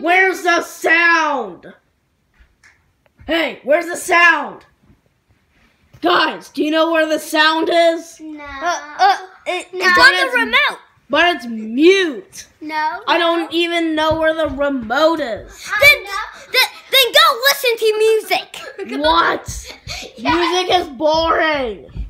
Where's the sound? Hey, where's the sound? Guys, do you know where the sound is? No. Uh, uh, it, No. it's on the remote. But it's mute. no. I don't even know where the remote is. Then, then, then go listen to music. What? Music is boring.